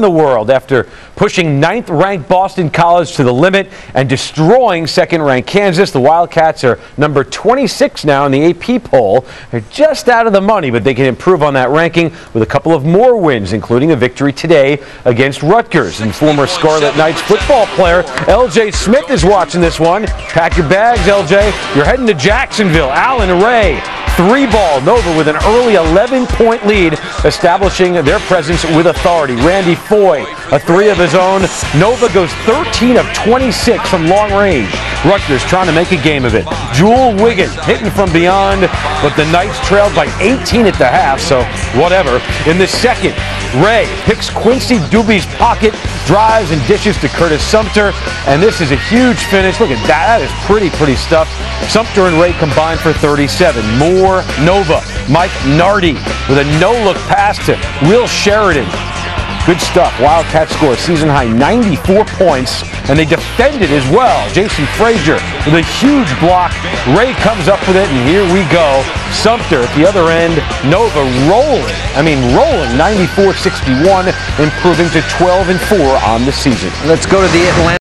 the world after pushing ninth-ranked Boston College to the limit and destroying second-ranked Kansas. The Wildcats are number 26 now in the AP poll. They're just out of the money, but they can improve on that ranking with a couple of more wins, including a victory today against Rutgers. And former Scarlet Knights football player L.J. Smith is watching this one. Pack your bags, L.J. You're heading to Jacksonville. Allan Ray three ball. Nova with an early 11 point lead, establishing their presence with authority. Randy Foye, a three of his own. Nova goes 13 of 26 from long range. Rutgers trying to make a game of it. Juel Wiggan hitting from beyond, but the Knights trailed by 18 at the half, so whatever. In the second, Ray picks Quincy Douby's pocket, drives and dishes to Curtis Sumpter, and this is a huge finish. Look at that. That is pretty, pretty stuff. Sumpter and Ray combined for 37. More Nova. Mike Nardi with a no-look pass to Will Sheridan. Good stuff. Wildcats score season high 94 points, and they defended as well. Jason Fraser with a huge block. Ray comes up with it, and here we go. Sumpter at the other end. Nova rolling. I mean, rolling 94-61, improving to 12 and 4 on the season. Let's go to the Atlanta.